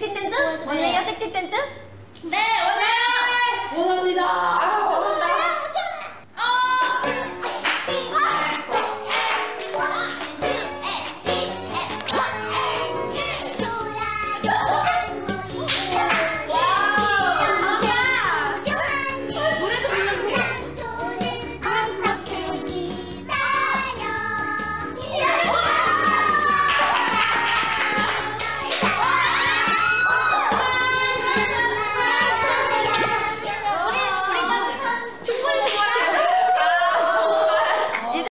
땡땡땡뜨? 오늘요? 네. 땡땡 땡? 네, 오늘